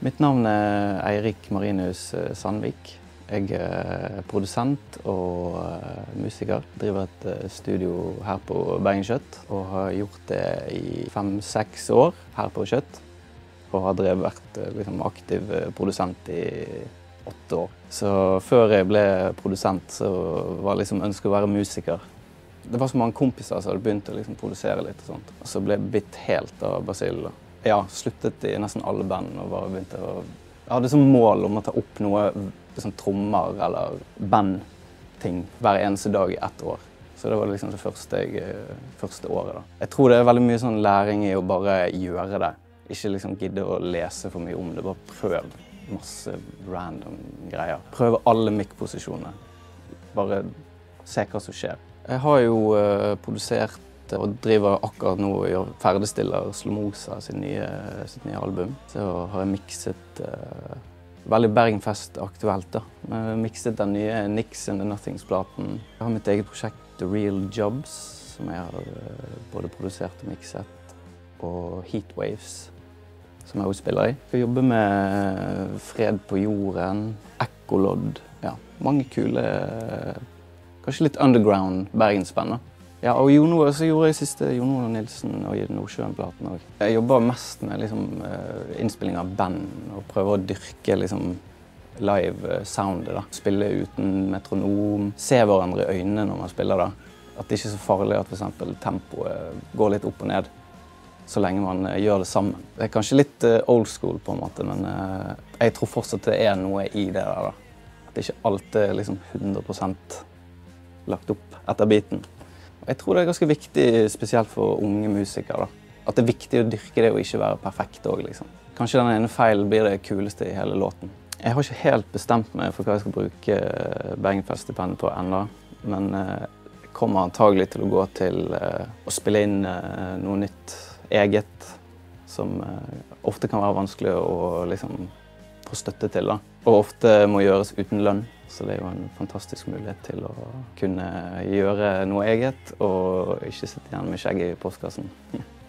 Mitt navn er Eirik Marinus eh, Sandvik. Jeg er produsent og eh, musiker. Driver et eh, studio her på Bergen Kjøtt og har gjort det i fem-seks år her på Kjøtt. Og har drevet, vært liksom, aktiv produsent i åtte år. Så før jeg ble produsent, så var liksom ønsket å være musiker. Det var så mange kompiser som hadde begynt å liksom, produsere litt. Og sånt. Og så ble jeg bitt helt av basillen ja, sluttet i nesten alle band og bare begynte å Jeg hadde som mål om å ta opp noe liksom trommer eller bandting hver eneste dag i ett år. Så det var liksom det første, jeg, første året. da. Jeg tror det er veldig mye sånn læring i å bare gjøre det. Ikke liksom gidde å lese for mye om det. Bare prøv masse random greier. Prøv alle mic-posisjonene. Bare se hva som skjer. Jeg har jo uh, produsert og driver akkurat nå og ferdigstiller Slomosa sitt nye, sitt nye album. Så har jeg mikset uh, veldig Bergenfest-aktuelt. da. Jeg mikset den nye Nix and the Nothings-platen. Jeg har mitt eget prosjekt The Real Jobs, som jeg har uh, både produsert og mikset. Og Heatwaves, som jeg også spiller i. Jeg jobber med Fred på jorden, Ekkolodd. Ja, mange kule Kanskje litt underground bergensband. Ja, og Jono, så gjorde jeg siste Jono og Nilsen og Nordsjøen-platen òg. Jeg jobber mest med liksom, eh, innspilling av band og prøver å dyrke liksom, live-soundet. da. Spille uten metronom. Se hverandre i øynene når man spiller. da. At det ikke er så farlig at for tempoet går litt opp og ned så lenge man eh, gjør det sammen. Det er kanskje litt eh, old school, på en måte, men jeg tror fortsatt det er noe i det der. da. At det ikke alltid er liksom 100% lagt opp etter biten. Jeg tror det er ganske viktig, spesielt for unge musikere. Da. At det er viktig å dyrke det og ikke være perfekt òg, liksom. Kanskje den ene feilen blir det kuleste i hele låten. Jeg har ikke helt bestemt meg for hva jeg skal bruke eh, Bergenfest-stipendet på ennå. Men eh, jeg kommer antagelig til å gå til eh, å spille inn noe nytt eget. Som ofte kan være vanskelig å liksom, få støtte til. Da. Og ofte må gjøres uten lønn. Så det er jo en fantastisk mulighet til å kunne gjøre noe eget og ikke sitte igjen med skjegget i postkassen.